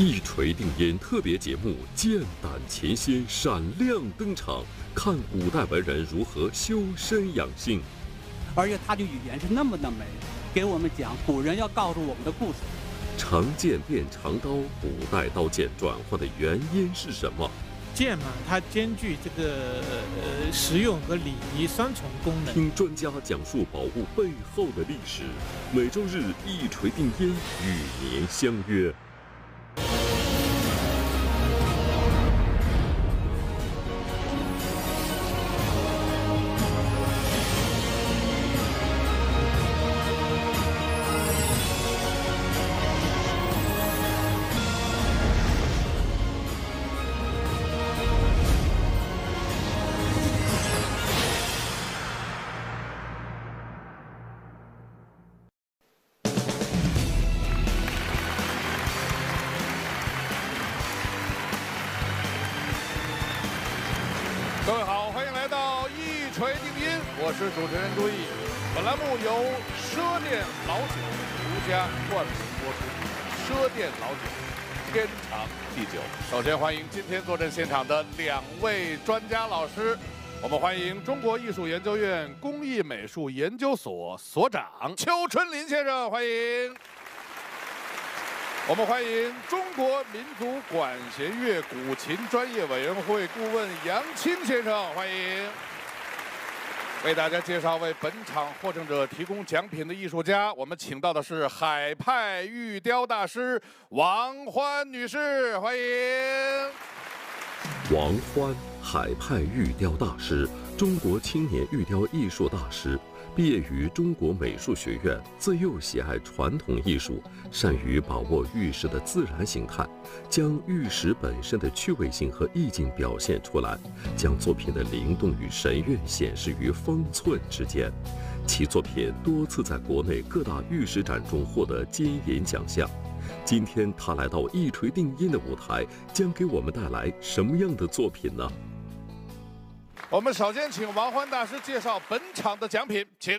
一锤定音特别节目，剑胆琴心闪亮登场，看古代文人如何修身养性。而且他的语言是那么的美，给我们讲古人要告诉我们的故事。长剑变长刀，古代刀剑转换的原因是什么？剑嘛，它兼具这个呃实用和礼仪双重功能。听专家讲述宝物背后的历史，每周日一锤定音与您相约。今天坐镇现场的两位专家老师，我们欢迎中国艺术研究院工艺美术研究所所长邱春林先生，欢迎。我们欢迎中国民族管弦乐古琴专业委员会顾问杨青先生，欢迎。为大家介绍为本场获胜者提供奖品的艺术家，我们请到的是海派玉雕大师王欢女士，欢迎。王欢，海派玉雕大师，中国青年玉雕艺术大师，毕业于中国美术学院。自幼喜爱传统艺术，善于把握玉石的自然形态，将玉石本身的趣味性和意境表现出来，将作品的灵动与神韵显示于方寸之间。其作品多次在国内各大玉石展中获得金银奖项。今天他来到一锤定音的舞台，将给我们带来什么样的作品呢？我们首先请王欢大师介绍本场的奖品，请。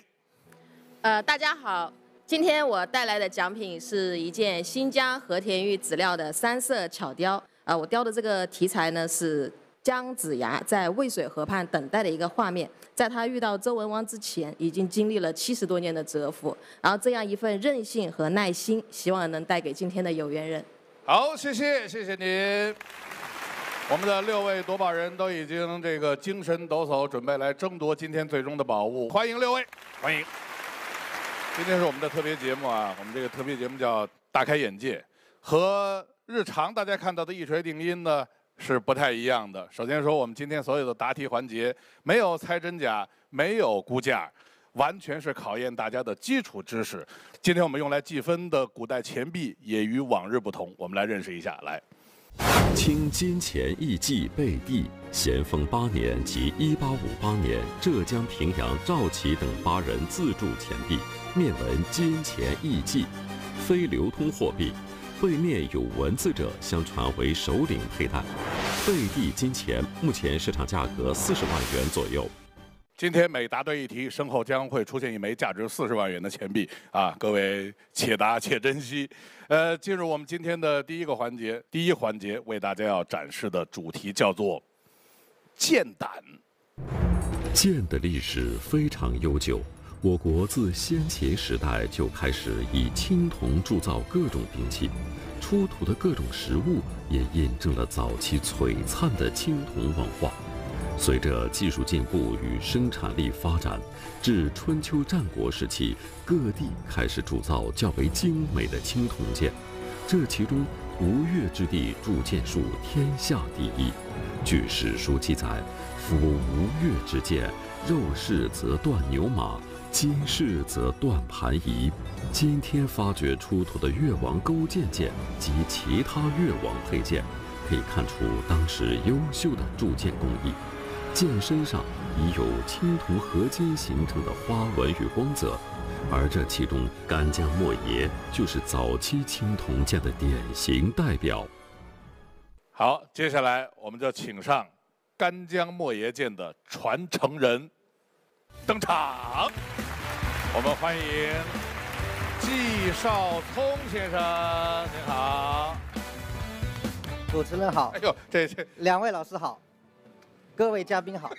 呃，大家好，今天我带来的奖品是一件新疆和田玉籽料的三色巧雕。啊、我雕的这个题材呢是姜子牙在渭水河畔等待的一个画面，在他遇到周文王之前，已经经历了七十多年的蛰伏，然后这样一份韧性和耐心，希望能带给今天的有缘人。好，谢谢，谢谢您。我们的六位夺宝人都已经这个精神抖擞，准备来争夺今天最终的宝物。欢迎六位，欢迎。今天是我们的特别节目啊，我们这个特别节目叫“大开眼界”，和日常大家看到的一锤定音呢是不太一样的。首先说，我们今天所有的答题环节没有猜真假，没有估价，完全是考验大家的基础知识。今天我们用来计分的古代钱币也与往日不同，我们来认识一下。来，清金钱艺伎贝地，咸丰八年及一八五八年，浙江平阳赵启等八人自铸钱币，面纹金钱艺伎，非流通货币。背面有文字者，相传为首领佩戴。贝地金钱目前市场价格四十万元左右。今天每答对一题，身后将会出现一枚价值四十万元的钱币啊！各位且答且珍惜。呃，进入我们今天的第一个环节，第一环节为大家要展示的主题叫做剑胆。剑的历史非常悠久，我国自先秦时代就开始以青铜铸造各种兵器，出土的各种实物也印证了早期璀璨的青铜文化。随着技术进步与生产力发展，至春秋战国时期，各地开始铸造较为精美的青铜剑。这其中，吴越之地铸剑术天下第一。据史书记载，夫吴越之剑，肉饰则断牛马，金饰则断盘仪。今天发掘出土的越王勾践剑及其他越王佩剑，可以看出当时优秀的铸剑工艺。剑身上已有青铜合金形成的花纹与光泽，而这其中干将莫邪就是早期青铜剑的典型代表。好，接下来我们就请上干将莫邪剑的传承人登场。我们欢迎季少聪先生，您好。主持人好哎，呦，这这两位老师好，各位嘉宾好。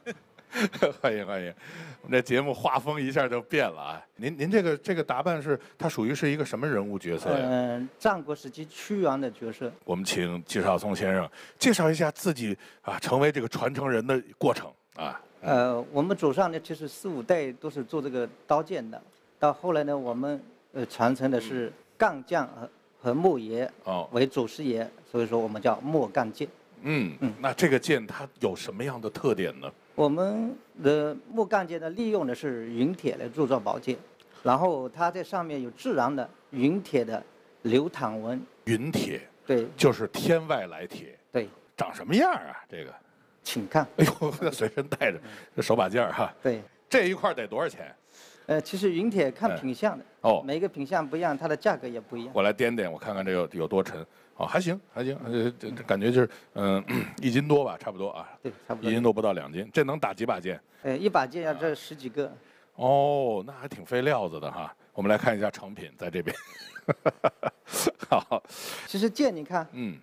欢迎欢迎，我们这节目画风一下就变了啊！您您这个这个打扮是，它属于是一个什么人物角色呀？嗯，战国时期屈原的角色。我们请纪少聪先生介绍一下自己啊，成为这个传承人的过程啊。呃，我们祖上呢，其实四五代都是做这个刀剑的，到后来呢，我们呃传承的是干将和和木爷哦，为祖师爷，所以说我们叫木干剑。嗯嗯那这个剑它有什么样的特点呢？我们的木干剑呢，利用的是云铁来铸造宝剑，然后它在上面有自然的云铁的流淌纹。云铁对就是天外来铁，对，长什么样啊？这个，请看。哎呦，随身带着这手把件儿哈，对，这一块得多少钱？呃，其实云铁看哎品相的，哦，每个品相不一样，它的价格也不一样。我来掂掂，我看看这有有多沉。哦，还行还行，呃，这这感觉就是嗯、一斤多吧，差不多啊，对，差不多。一斤多不到两斤，这能打几把剑？呃，一把剑要这十几个。哦，那还挺费料子的哈。我们来看一下成品，在这边。好，其实剑，你看，嗯，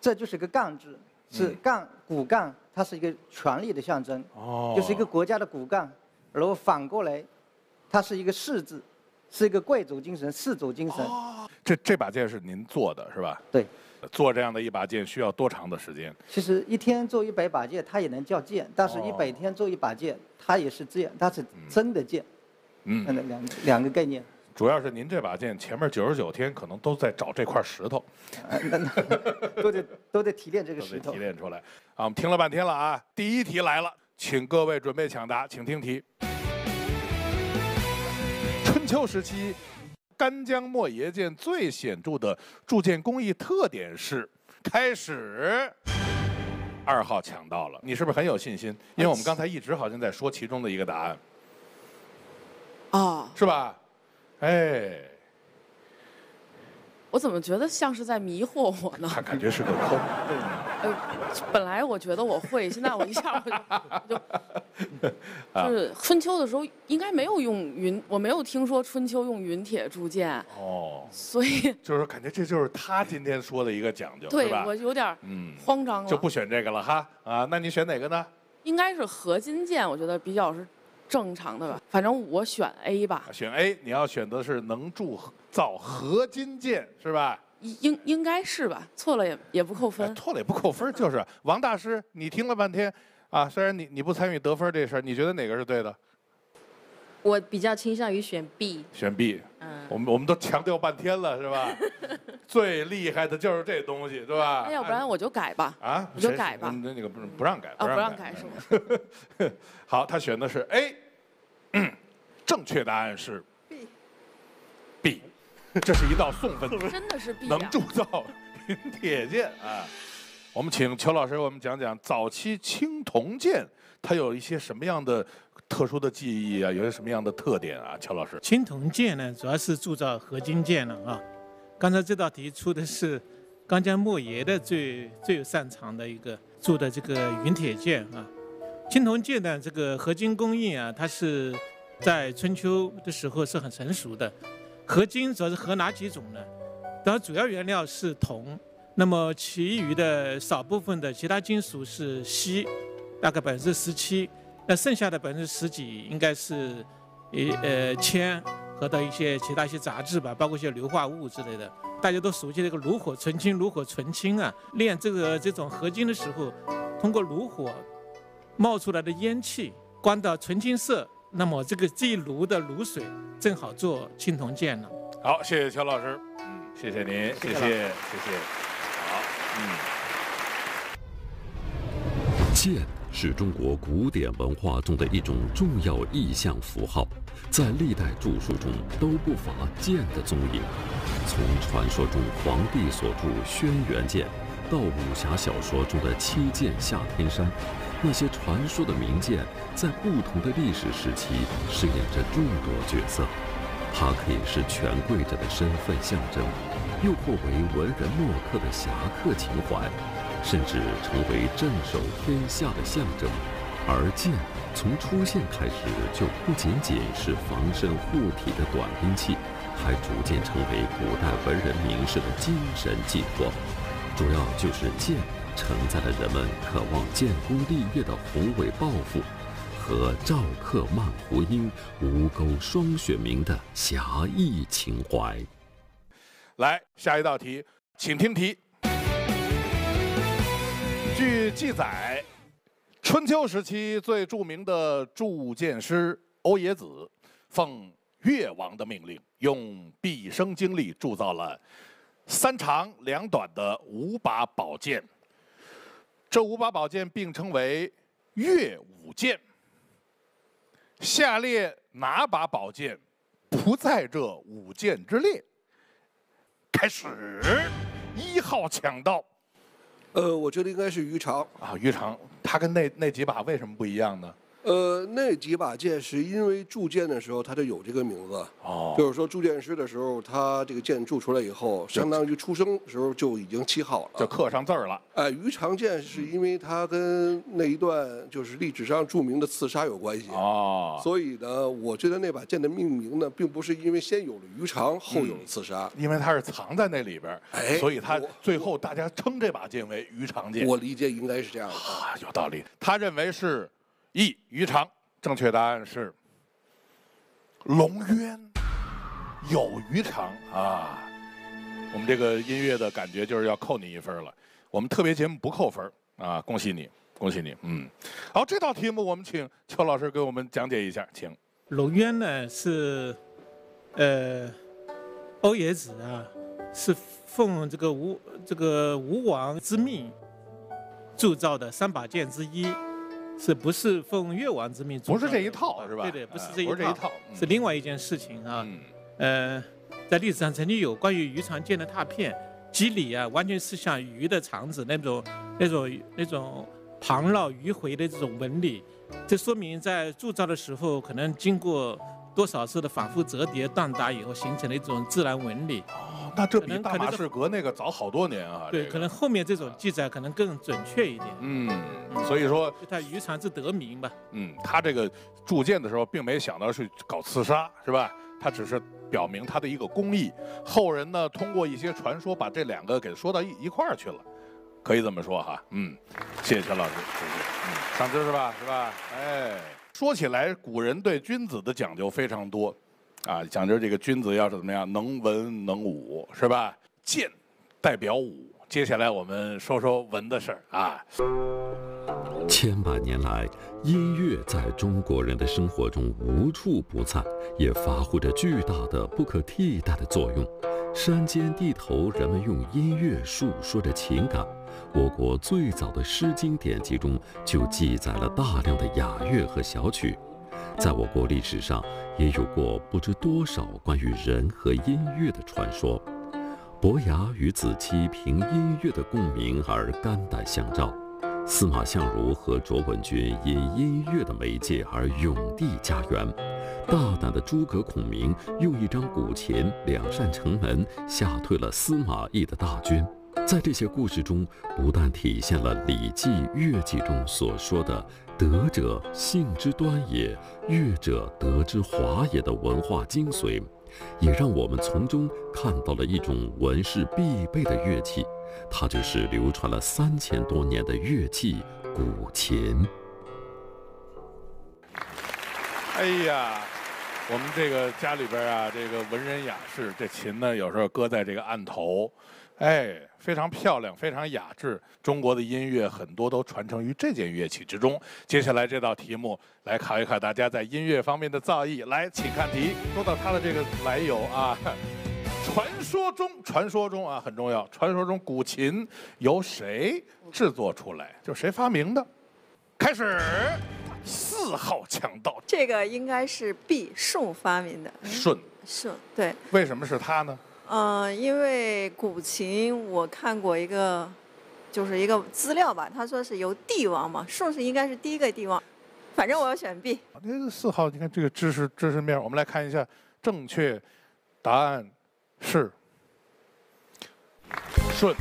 这就是个干字，是嗯干骨干，它是一个权力的象征，哦，就是一个国家的骨干。然后反过来，它是一个士字，是一个贵族精神、士族精神。这这把剑是您做的是吧？对，做这样的一把剑需要多长的时间？其实一天做一百把剑，它也能叫剑；但是一百哦天做一把剑，它也是剑，它是真的剑，嗯，嗯，两两个概念。主要是您这把剑前面九十九天可能都在找这块石头，都得都得提炼这个石头提。炼出来。啊，我们听了半天了啊，第一题来了，请各位准备抢答，请听题。春秋时期，干将莫邪剑最显著的铸剑工艺特点是开始。二号抢到了，你是不是很有信心？因为我们刚才一直好像在说其中的一个答案，啊，是吧？哎，我怎么觉得像是在迷惑我呢？他感觉是个坑。呃，本来我觉得我会，现在我一下我就就 就是春秋的时候应该没有用云，我没有听说春秋用云铁铸剑，哦，所以 就是感觉这就是他今天说的一个讲究，对吧？我有点嗯，慌张了。就不选这个了哈啊？那你选哪个呢？应该是合金剑，我觉得比较是正常的吧。反正我选 A 吧，选 A，你要选的是能铸造合金剑是吧？应应该是吧，错了也也不扣哎分。错了也不扣分，就是王大师，你听了半天啊，虽然你你不参与得分这事儿，你觉得哪个是对的？我比较倾向于选 B。选 B。嗯，我们我们都强调半天了，是吧？最厉害的就是这东西，对吧？那要不然我就改吧。啊，我就改吧嗯那那个不是不让改，啊，不让改改是吗？好，他选的是 A，嗯 正确答案是 B。B，这是一道送分题，真的是 B 啊、能铸造云铁剑啊。我们请邱老师给我们讲讲早期青铜剑，它有一些什么样的特殊的技艺啊？有些什么样的特点啊？乔老师，青铜剑呢，主要是铸造合金剑了啊。刚才这道题出的是刚将莫邪的最最擅长的一个铸的这个云铁剑啊。青铜剑呢，这个合金工艺啊，它是在春秋的时候是很成熟的。合金主要是合哪几种呢？当然主要原料是铜，那么其余的少部分的其他金属是锡，大概百分之十七，那剩下的百分之十几应该是一呃铅和的一些其他一些杂质吧，包括一些硫化物之类的。大家都熟悉这个炉火纯青，炉火纯青啊，炼这个这种合金的时候，通过炉火冒出来的烟气关到纯青色，那么这个这一炉的炉水正好做青铜剑了。好，谢谢乔老师，嗯，谢谢您，谢谢，谢谢谢，好，嗯。剑是中国古典文化中的一种重要意象符号，在历代著述中都不乏剑的踪影。从传说中皇帝所铸轩辕剑，到武侠小说中的七剑下天山，那些传说的名剑在不同的历史时期饰演着众多角色。它可以是权贵者的身份象征，又或为文人墨客的侠客情怀，甚至成为镇守天下的象征。而剑从出现开始就不仅仅是防身护体的短兵器，还逐渐成为古代文人名士的精神寄托。主要就是剑承载了人们渴望建功立业的宏伟抱负，和赵克曼胡英、吴钩双雪明的侠义情怀。来，下一道题，请听题。据记载，春秋时期最著名的铸剑师欧冶子，奉越王的命令，用毕生精力铸造了三长两短的五把宝剑。这五把宝剑并称为越五剑。下列哪把宝剑不在这五剑之列？开始，一号抢到呃，我觉得应该是鱼肠。啊！鱼肠，它跟那那几把为什么不一样呢？呃，那几把剑是因为铸剑的时候它就有这个名字，哦就是说铸剑师的时候，他这个剑铸出来以后，相当于出生时候就已经漆好了。就刻上字儿了。哎，鱼肠剑是因为它跟那一段就是历史上著名的刺杀有关系。哦，所以呢，我觉得那把剑的命名呢，并不是因为先有了鱼肠，后有了刺杀。因为它是藏在那里边儿，哎所以它最后大家称这把剑为鱼肠剑。我理解应该是这样的。啊，有道理。他认为是一鱼肠，正确答案是龙渊，有鱼肠啊。我们这个音乐的感觉就是要扣你一分了。我们特别节目不扣分啊，恭喜你，恭喜你。嗯，好，这道题目我们请邱老师给我们讲解一下，请。龙渊呢是，呃，欧冶子啊，是奉这个吴这个吴王之命铸造的三把剑之一，是不是奉越王之命？不是这一套是吧？对对，不是哎这一不是一套，是另外一件事情啊。嗯呃，在历史上曾经有关于鱼肠剑的拓片，肌理啊，完全是像鱼的肠子那种、那种、那种旁绕迂回的这种纹理。这说明在铸造的时候，可能经过多少次的反复折叠、锻打以后，形成了一种自然纹理。哦，那这比大马士革那个早好多年啊。对，可能后面这种记载可能更准确一点。嗯，所以说就它鱼肠之得名吧。嗯，他这个铸剑的时候，并没想到是搞刺杀，是吧？他只是表明他的一个工艺。后人呢，通过一些传说，把这两个给说到一一块儿去了，可以这么说哈。嗯，谢谢陈老师，谢谢。嗯，长知识吧，是吧？哎，说起来，古人对君子的讲究非常多，啊，讲究这个君子要是怎么样，能文能武，是吧？剑代表武。接下来我们说说文的事儿啊。千百年来，音乐在中国人的生活中无处不在，也发挥着巨大的、不可替代的作用。山间地头，人们用音乐诉说着情感。我国最早的《诗经》典籍中就记载了大量的雅乐和小曲。在我国历史上，也有过不知多少关于人和音乐的传说。伯牙与子期凭音乐的共鸣而肝胆相照。司马相如和卓文君因音乐的媒介而永缔家园，大胆的诸葛孔明用一张古琴两扇城门吓退了司马懿的大军。在这些故事中，不但体现了《礼记·乐记》中所说的“德者性之端也，乐者德之华也”的文化精髓，也让我们从中看到了一种文士必备的乐器。它就是流传了三千多年的乐器——古琴。哎呀，我们这个家里边啊，这个文人雅士，这琴呢有时候搁在这个案头，哎，非常漂亮，非常雅致。中国的音乐很多都传承于这件乐器之中。接下来这道题目来考一考大家在音乐方面的造诣。来，请看题。说到它的这个来由啊，传说中，传说中啊很重要。传说中古琴由谁制作出来？就谁发明的？开始，四号强盗，这个应该是毕顺发明的。顺顺对，为什么是他呢？嗯、因为古琴我看过一个，就是一个资料吧，他说是由帝王嘛，舜是应该是第一个帝王。反正我要选 B。那个四号，你看这个知识知识面，我们来看一下，正确答案是舜。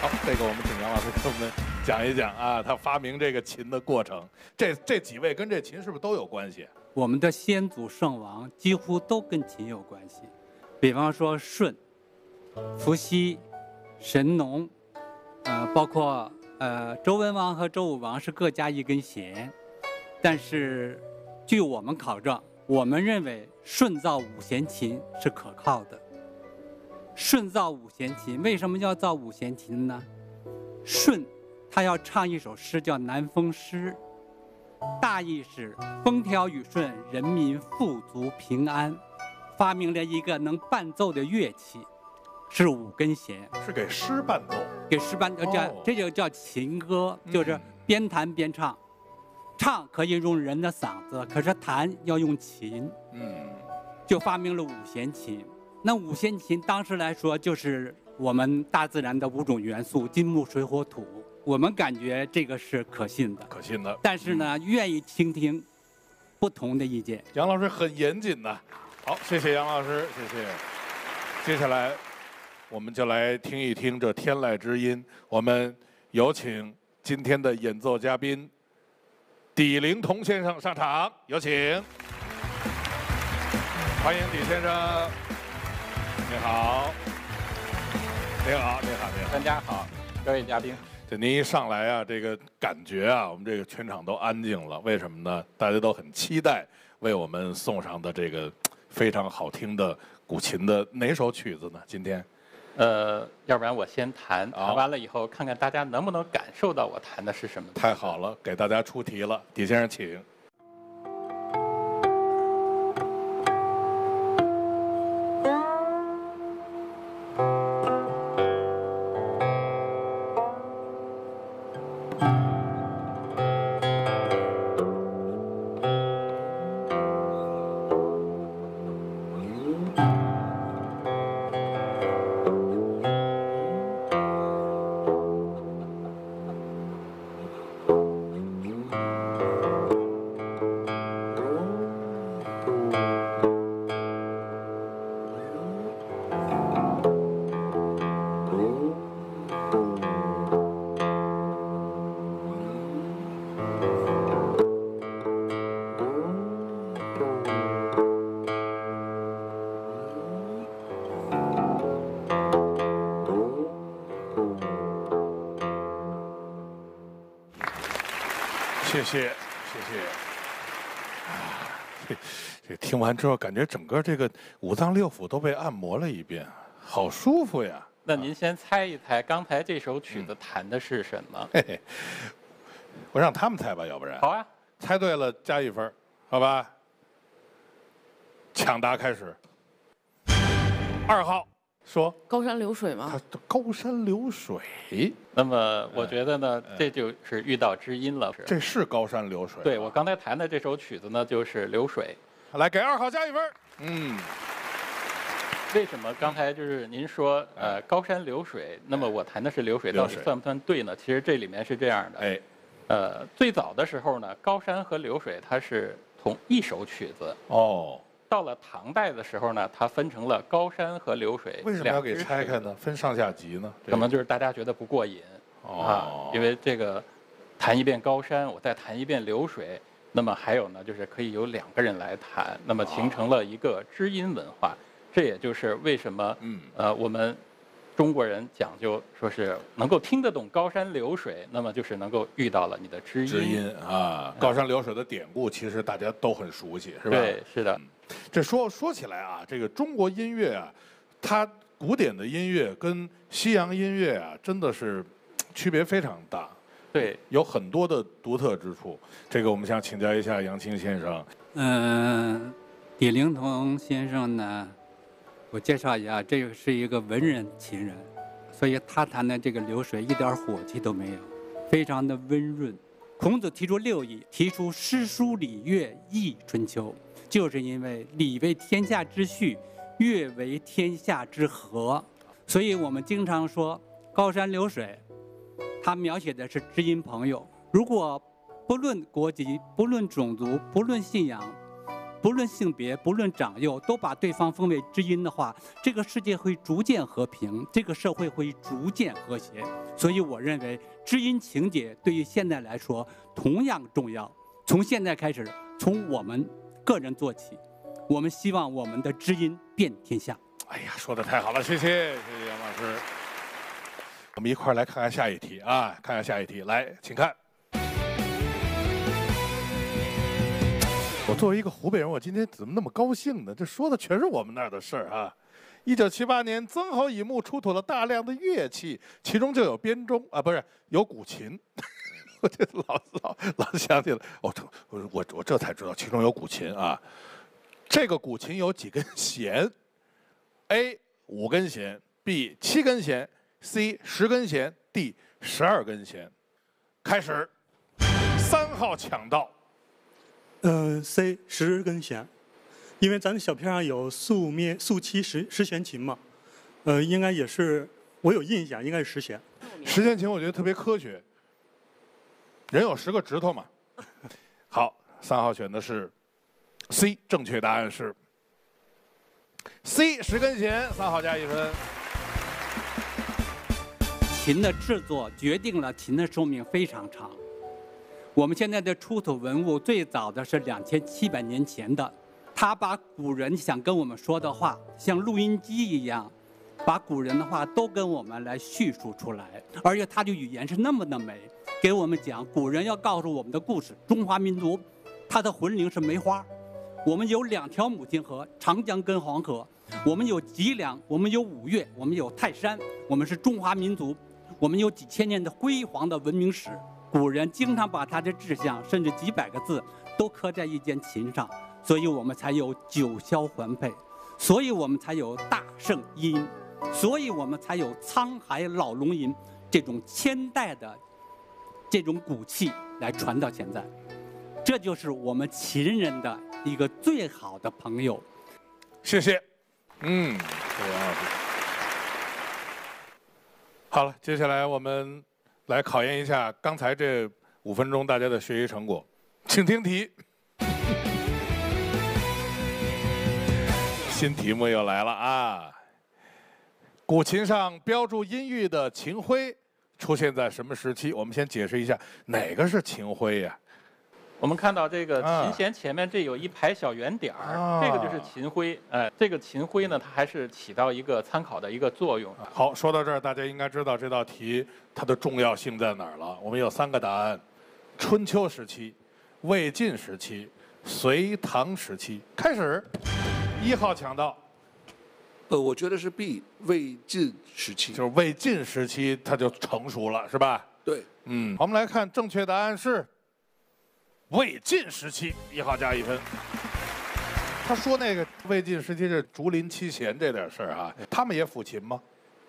好，这个我们请杨老师给我们讲一讲啊，他发明这个琴的过程。这这几位跟这琴是不是都有关系？我们的先祖圣王几乎都跟琴有关系，比方说舜、伏羲、神农，呃，包括呃周文王和周武王是各加一根弦，但是据我们考证，我们认为舜造五弦琴是可靠的。舜造五弦琴，为什么要造五弦琴呢？舜他要唱一首诗叫《南风诗》，大意是风调雨顺，人民富足平安，发明了一个能伴奏的乐器，是五根弦，是给诗伴奏，给诗伴奏叫、哦这就叫琴歌，就是边弹边唱。唱可以用人的嗓子，可是弹要用琴，嗯，就发明了五弦琴。那五弦琴当时来说，就是我们大自然的五种元素：金木水火土。我们感觉这个是可信的，可信的。但是呢，愿意倾听不同的意见。杨老师很严谨呐。好，谢谢杨老师，谢谢。接下来，我们就来听一听这天籁之音。我们有请今天的演奏嘉宾李灵童先生上场，有请。欢迎李先生。你好，你好，你好，你好。大家好，各位嘉宾。这您一上来啊，这个感觉啊，我们这个全场都安静了。为什么呢？大家都很期待为我们送上的这个非常好听的古琴的哪首曲子呢？今天呃，要不然我先弹，弹完了以后看看大家能不能感受到我弹的是什么。太好了，给大家出题了。李先生，请。完之后，感觉整个这个五脏六腑都被按摩了一遍，好舒服呀！那您先猜一猜，刚才这首曲子弹的是什么？嘿嘿，我让他们猜吧，要不然。好啊，猜对了加一分，好吧？抢答开始。二号说高山流水吗？他高山流水，那么我觉得呢，这就是遇到知音了。这是高山流水。对我刚才弹的这首曲子呢，就是流水。来给二号加一分儿。嗯，为什么刚才就是您说呃高山流水？那么我弹的是流水，到底算不算对呢？其实这里面是这样的。哎，呃，最早的时候呢，高山和流水它是同一首曲子。哦。到了唐代的时候呢，它分成了高山和流水。为什么要给拆开呢？分上下集呢？可能就是大家觉得不过瘾、哦、啊，因为这个弹一遍高山，我再弹一遍流水，那么还有呢，就是可以有两个人来弹，那么形成了一个知音文化。这也就是为什么，嗯，呃，我们中国人讲究说是能够听得懂高山流水，那么就是能够遇到了你的知音。知音啊，高山流水的典故其实大家都很熟悉，是吧？对，是的。这说说起来啊，这个中国音乐啊，它古典的音乐跟西洋音乐啊，真的是区别非常大。对，有很多的独特之处。这个我们想请教一下杨青先生。嗯，李灵彤先生呢，我介绍一下，这个是一个文人琴人，所以他弹的这个流水一点火气都没有，非常的温润。孔子提出六艺，提出诗书礼乐易春秋。就是因为礼为天下之序，乐为天下之和，所以我们经常说高山流水，他描写的是知音朋友。如果不论国籍、不论种族、不论信仰、不论性别、不论长幼，都把对方封为知音的话，这个世界会逐渐和平，这个社会会逐渐和谐。所以我认为知音情节对于现在来说同样重要。从现在开始，从我们。个人做起，我们希望我们的知音遍天下。哎呀，说的太好了，谢谢，谢谢杨老师。我们一块来看看下一题啊，看看下一题，来，请看。我作为一个湖北人，我今天怎么那么高兴呢？这说的全是我们那儿的事儿啊！一九七八年，曾侯乙墓出土了大量的乐器，其中就有编钟啊，不是有古琴。我这老老老想起来，我我我我这才知道，其中有古琴啊。这个古琴有几根弦？A 五根弦，B 七根弦，C 十根弦，D 十二根弦。开始，三号抢到。呃，C 十根弦，因为咱的小片上有素面素七十十弦琴嘛，呃，应该也是我有印象，应该是十弦。十弦琴我觉得特别科学，人有十个指头嘛。好，三号选的是 C，正确答案是 C 十根弦，三号加一分。琴的制作决定了琴的寿命非常长。我们现在的出土文物最早的是两千七百年前的，他把古人想跟我们说的话，像录音机一样，把古人的话都跟我们来叙述出来，而且他的语言是那么的美，给我们讲古人要告诉我们的故事。中华民族，它的魂灵是梅花，我们有两条母亲河，长江跟黄河，我们有脊梁，我们有五岳，我们有泰山，我们是中华民族，我们有几千年的辉煌的文明史。古人经常把他的志向，甚至几百个字，都刻在一件琴上，所以我们才有九霄环佩，所以我们才有大圣音，所以我们才有沧海老龙吟这种千代的这种骨气来传到现在。这就是我们秦人的一个最好的朋友。谢谢，嗯，谢谢老师。好了，接下来我们。来考验一下刚才这五分钟大家的学习成果，请听题。新题目又来了啊！古琴上标注音域的琴徽出现在什么时期？我们先解释一下哪个是琴徽呀？我们看到这个琴弦前面这有一排小圆点儿，这个就是琴徽。哎，这个琴徽呢，它还是起到一个参考的一个作用。好，说到这儿，大家应该知道这道题它的重要性在哪儿了。我们有三个答案：春秋时期、魏晋时期、隋唐时期。开始，一号抢到。呃，我觉得是 B，魏晋时期。就是魏晋时期，它就成熟了，是吧？对。嗯，我们来看正确答案是。魏晋时期，一号加一分。他说那个魏晋时期是竹林七贤这点事儿啊，他们也抚琴吗？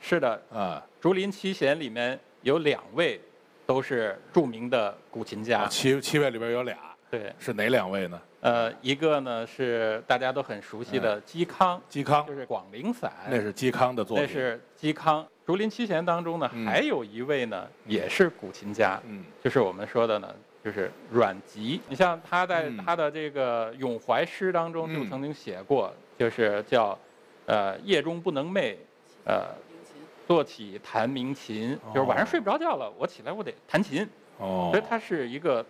是的，啊，竹林七贤里面有两位都是著名的古琴家。七七位里边有俩，对，是哪两位呢？呃，一个呢是大家都很熟悉的嵇康，嵇康就是《广陵散》，那是嵇康的作品。那是嵇康。竹林七贤当中呢，还有一位呢也是古琴家，嗯，就是我们说的呢。就是阮籍，你像他在他的这个咏怀诗当中就曾经写过，就是叫，呃，夜中不能寐，呃，坐起弹鸣琴，就是晚上睡不着觉了，我起来我得弹琴。哦，所以他是一个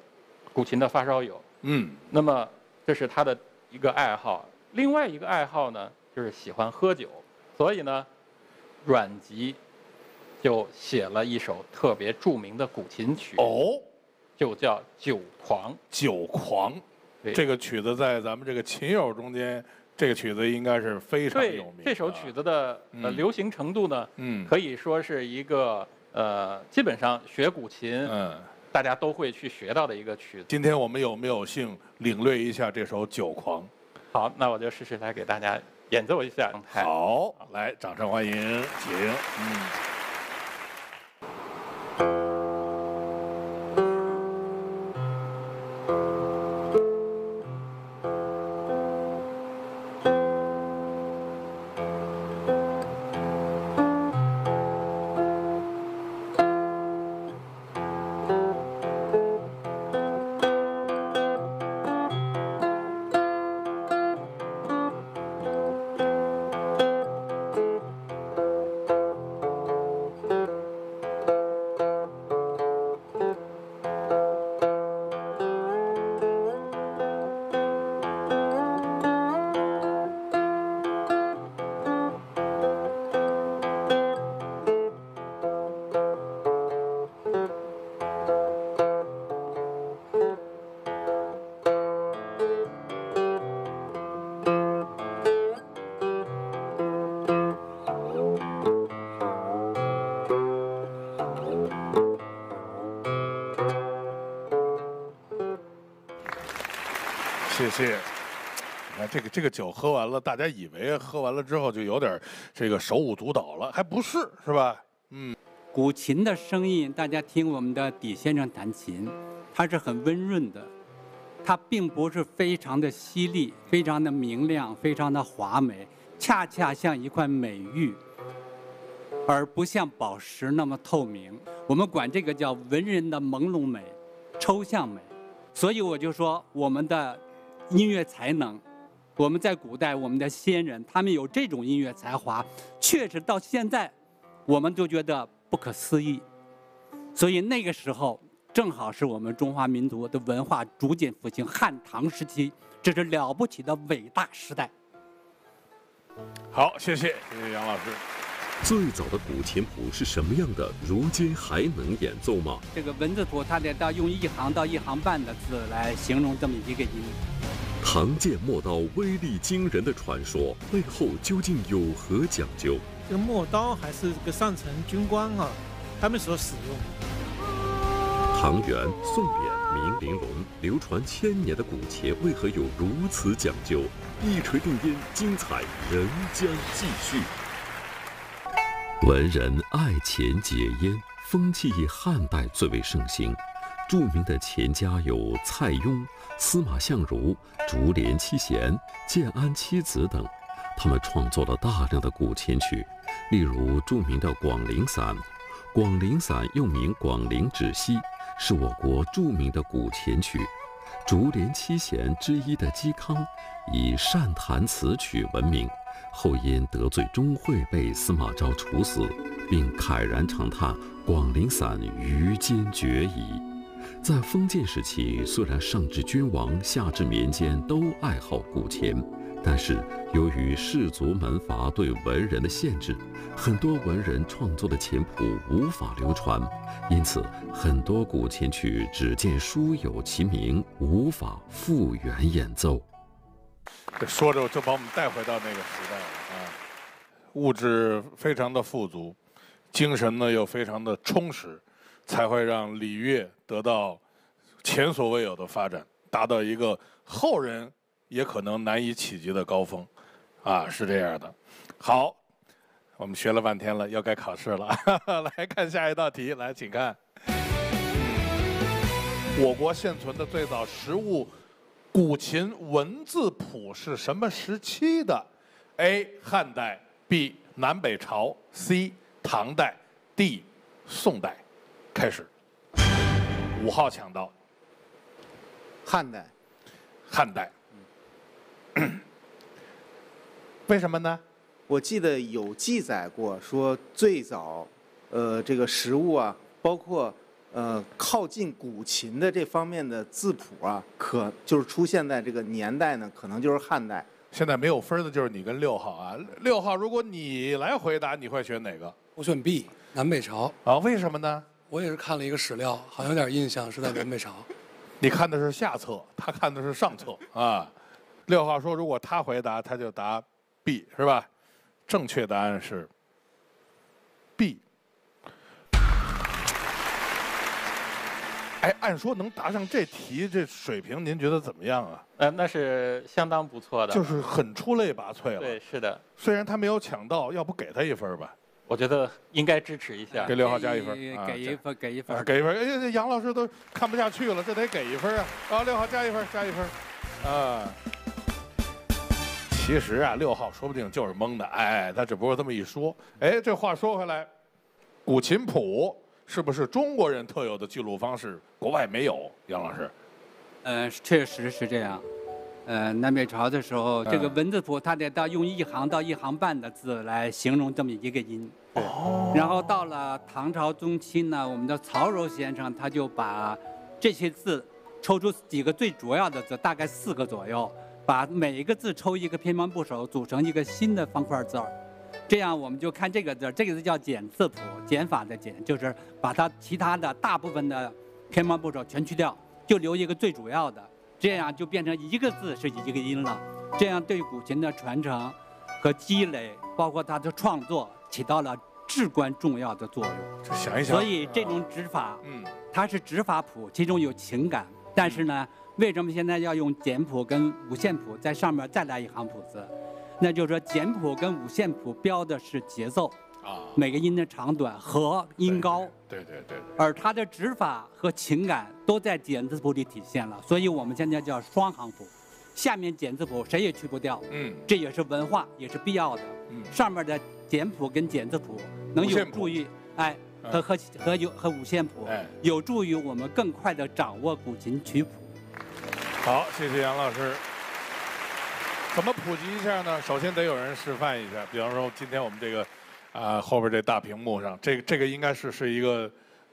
古琴的发烧友。嗯，那么这是他的一个爱好，另外一个爱好呢，就是喜欢喝酒，所以呢，阮籍就写了一首特别著名的古琴曲。哦。就叫《酒狂》，酒狂，这个曲子在咱们这个琴友中间，这个曲子应该是非常有名。这首曲子的呃流行程度呢，嗯，可以说是一个呃，基本上学古琴，嗯，大家都会去学到的一个曲子。今天我们有没有幸领略一下这首《酒狂》？好，那我就试试来给大家演奏一下。好，来，掌声欢迎，请，嗯。谢谢。这个这个酒喝完了，大家以为喝完了之后就有点这个手舞足蹈了，还不是是吧？嗯，古琴的声音，大家听我们的底先生弹琴，它是很温润的，它并不是非常的犀利，非常的明亮，非常的华美，恰恰像一块美玉，而不像宝石那么透明。我们管这个叫文人的朦胧美、抽象美。所以我就说，我们的音乐才能，我们在古代，我们的先人他们有这种音乐才华，确实到现在。我们都觉得不可思议，所以那个时候正好是我们中华民族的文化逐渐复兴，汉唐时期，这是了不起的伟大时代。好，谢谢，谢谢杨老师。最早的古琴谱是什么样的？如今还能演奏吗？这个文字谱，它得到用一行到一行半的字来形容这么一个音。唐剑陌刀威力惊人的传说背后究竟有何讲究？这个陌刀还是这个上层军官啊，他们所使用。唐元、宋典、明玲珑流传千年的古琴，为何有如此讲究？一锤定音，精彩仍将继续。文人爱琴解烟，风气以汉代最为盛行。著名的钱家有蔡邕、司马相如、竹帘七贤、建安七子等，他们创作了大量的古琴曲。例如著名的《广陵散》，《广陵散》又名《广陵止息》，是我国著名的古琴曲。竹帘七贤之一的嵇康，以善弹此曲闻名，后因得罪钟会被司马昭处死，并慨然长叹：“广陵散于今绝矣。”在封建时期，虽然上至君王，下至民间都爱好古琴。但是，由于士族门阀对文人的限制，很多文人创作的琴谱无法流传，因此很多古琴曲只见书有其名，无法复原演奏。这说着就把我们带回到那个时代了啊！物质非常的富足，精神呢又非常的充实，才会让礼乐得到前所未有的发展，达到一个后人。也可能难以企及的高峰，啊，是这样的。好，我们学了半天了，要该考试了。来看下一道题，来，请看。我国现存的最早实物古琴文字谱是什么时期的？A. 汉代 B. 南北朝 C. 唐代 D. 宋代。开始。五号抢到。汉代。汉代。为什么呢？我记得有记载过，说最早，呃，这个食物啊，包括呃靠近古琴的这方面的字谱啊，可就是出现在这个年代呢，可能就是汉代。现在没有分的就是你跟六号啊。六号，如果你来回答，你会选哪个？我选 B，南北朝。啊，为什么呢？我也是看了一个史料，好像有点印象是在南北朝。你看的是下册，他看的是上册啊。六号说：“如果他回答，他就答 B，是吧？正确答案是 B。哎，按说能答上这题，这水平您觉得怎么样啊？呃，那是相当不错的，就是很出类拔萃了。对，是的。虽然他没有抢到，要不给他一分吧？我觉得应该支持一下，给六号加一分，给一分，给一分，给一分。哎，杨老师都看不下去了，这得给一分啊！啊，六号加一分，加一分，啊。”其实啊，六号说不定就是蒙的，哎，他只不过这么一说。哎，这话说回来，古琴谱是不是中国人特有的记录方式？国外没有，杨老师。嗯，确实是这样。呃，南北朝的时候，这个文字谱它得到用一行到一行半的字来形容这么一个音。哦。然后到了唐朝中期呢，我们的曹柔先生他就把这些字抽出几个最主要的字，大概四个左右。把每一个字抽一个偏旁部首，组成一个新的方块字儿，这样我们就看这个字，这个字叫简字谱，减法的减，就是把它其他的大部分的偏旁部首全去掉，就留一个最主要的，这样就变成一个字是一个音了。这样对古琴的传承和积累，包括它的创作，起到了至关重要的作用。想一想，所以这种指法，嗯，它是指法谱，其中有情感，但是呢。为什么现在要用简谱跟五线谱在上面再来一行谱子？那就是说简谱跟五线谱标的是节奏啊，每个音的长短和音高。对对对。而它的指法和情感都在简字谱里体现了，所以我们现在叫双行谱。下面简字谱谁也去不掉，嗯，这也是文化，也是必要的。嗯，上面的简谱跟简字谱能有助于，哎，和和和有和五线谱，哎，有助于我们更快的掌握古琴曲谱。好，谢谢杨老师。怎么普及一下呢？首先得有人示范一下，比方说今天我们这个，啊，后边这大屏幕上，这这个应该是是一个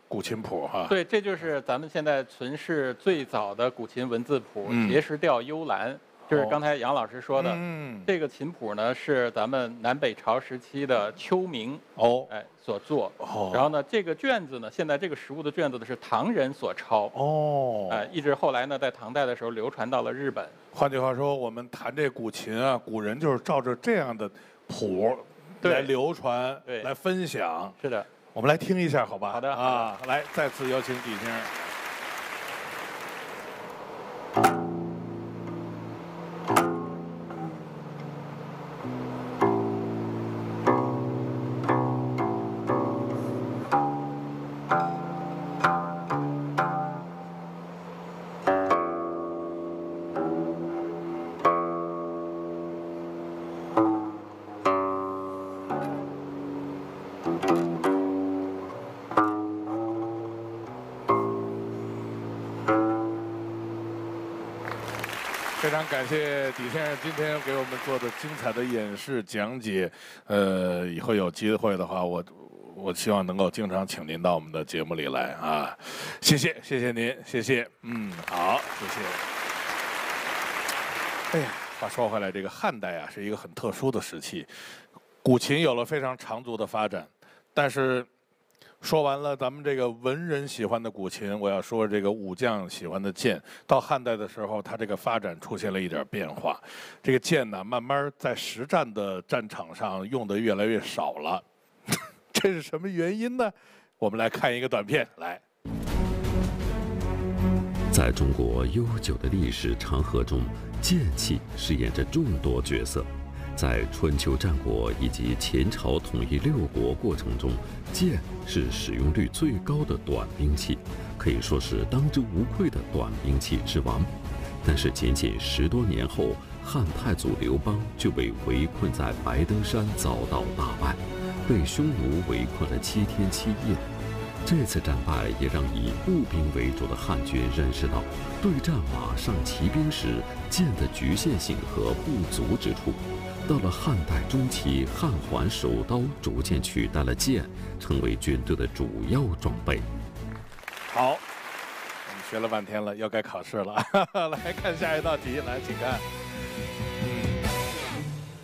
古琴谱哈。对，这就是咱们现在存世最早的古琴文字谱《碣石调幽兰》。就是刚才杨老师说的，嗯这个琴谱呢是咱们南北朝时期的丘明哦，哎所作。哦。然后呢，这个卷子呢，现在这个实物的卷子呢是唐人所抄。哦。哎，一直后来呢，在唐代的时候流传到了日本。换句话说，我们弹这古琴啊，古人就是照着这样的谱来流传，来分享。是的。我们来听一下，好吧？好的。啊，来，再次有请李先生。非常感谢李先生今天给我们做的精彩的演示讲解。呃，以后有机会的话，我我希望能够经常请您到我们的节目里来啊！谢谢，谢谢您，谢谢。嗯，好，谢谢。哎呀，话说回来，这个汉代啊是一个很特殊的时期，古琴有了非常长足的发展，但是。说完了，咱们这个文人喜欢的古琴，我要说这个武将喜欢的剑。到汉代的时候，它这个发展出现了一点变化，这个剑呢，慢慢在实战的战场上用的越来越少了。这是什么原因呢？我们来看一个短片。来，在中国悠久的历史长河中，剑器饰演着众多角色。在春秋战国以及前朝统一六国过程中，剑是使用率最高的短兵器，可以说是当之无愧的短兵器之王。但是仅仅十多年后，汉太祖刘邦就被围困在白登山，遭到大败，被匈奴围困了七天七夜。这次战败也让以步兵为主的汉军认识到，对战马上骑兵时剑的局限性和不足之处。到了汉代中期，汉桓手刀逐渐取代了剑，成为军队的主要装备。好，我们学了半天了，又该考试了。来看下一道题，来，请看。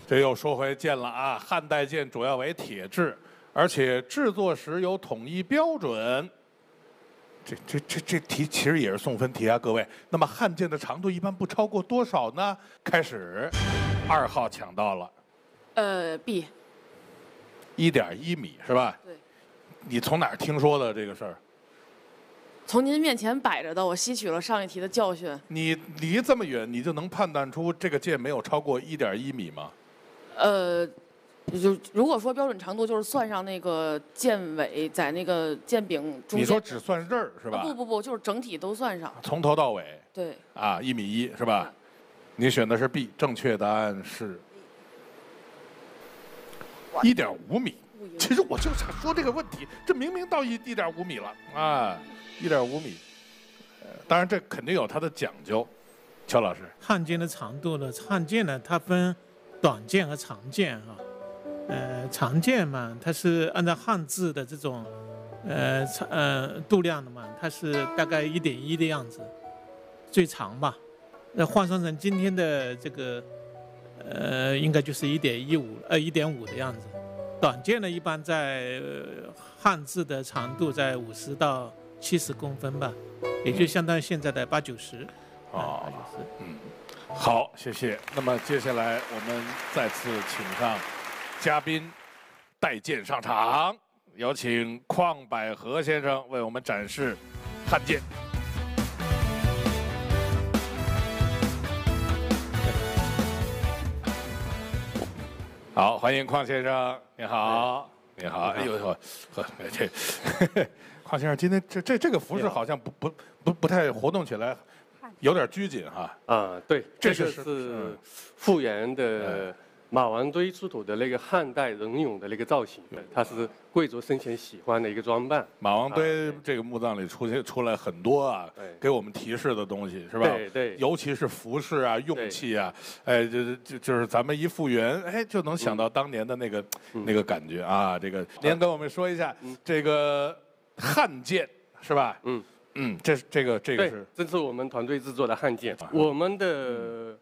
这又说回剑了啊！汉代剑主要为铁制，而且制作时有统一标准。这这这这题其实也是送分题啊，各位。那么汉剑的长度一般不超过多少呢？开始。二号抢到了，呃，B，一点一米是吧？对。你从哪儿听说的这个事儿？从您面前摆着的，我吸取了上一题的教训。你离这么远，你就能判断出这个剑没有超过一点一米吗？呃，就如果说标准长度，就是算上那个剑尾在那个剑柄中间。你说只算刃儿是吧？不不不，就是整体都算上。从头到尾。对。啊，一米一是吧？你选的是 B，正确答案是一点五米。其实我就想说这个问题，这明明到一一点五米了啊，一点五米。当然这肯定有它的讲究。乔老师，汉剑的长度呢？汉剑呢，它分短剑和长剑啊。呃，长剑嘛，它是按照汉字的这种呃长呃度量的嘛，它是大概一点一的样子，最长吧。那换算成今天的这个，呃，应该就是一点一五，呃，一点五的样子。短剑呢，一般在汉字的长度在五十到七十公分吧，也就相当于现在的八九十。哦，嗯，好，谢谢。那么接下来我们再次请上嘉宾带剑上场，有请邝百合先生为我们展示汉剑。好，欢迎邝先生，你好，你好，哎呦呵，呵，这 邝先生今天这这这个服饰好像不不不不太活动起来，有点拘谨哈。啊，对，这这个是是复原的马王堆出土的那个汉代人俑的那个造型，它是贵族生前喜欢的一个装扮。马王堆这个墓葬里出现出来很多啊，给我们提示的东西是吧？对对。尤其是服饰啊、用器啊，哎，就就就是咱们一复原，哎，就能想到当年的那个那个感觉啊。这个您跟我们说一下这个汉剑是吧？嗯。嗯，这是这个这个是，这是我们团队制作的汉剑。我们的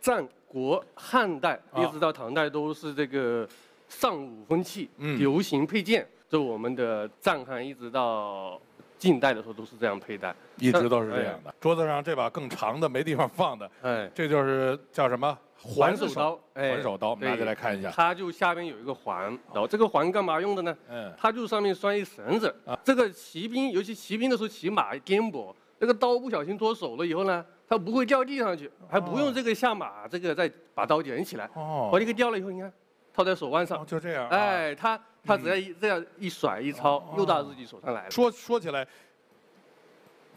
战国、汉代啊。一直到唐代都是这个尚武风气嗯。流行配件，就我们的战汉一直到近代的时候都是这样佩戴，一直都是这样哎。的。桌子上这把更长的没地方放的，哎，这就是叫什么？环手刀，哎。环手刀，我们拿起来看一下。它就下边有一个环，然后这个环干嘛用的呢？嗯，它就上面拴一绳子。这个骑兵，尤其骑兵的时候骑马颠簸，这个刀不小心脱手了以后呢，它不会掉地上去，还不用这个下马这个再把刀捡起来。哦把这个掉了以后，你看套在手腕上，就这样。哎，它它只要一这样一甩一抄，又到自己手上来了。说说起来，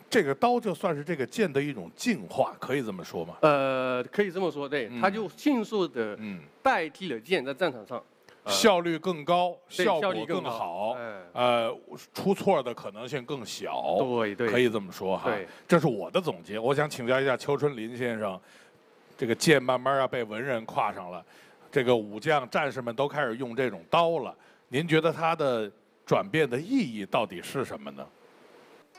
这个刀就算是这个剑的一种进化，可以这么说吗？呃，可以这么说，对，它就迅速的代替了剑在战场上。呃效率更高，效果更好哎，呃，出错的可能性更小。对对可以这么说哈。这是我的总结。我想请教一下邱春林先生，这个剑慢慢啊被文人跨上了，这个武将战士们都开始用这种刀了。您觉得它的转变的意义到底是什么呢？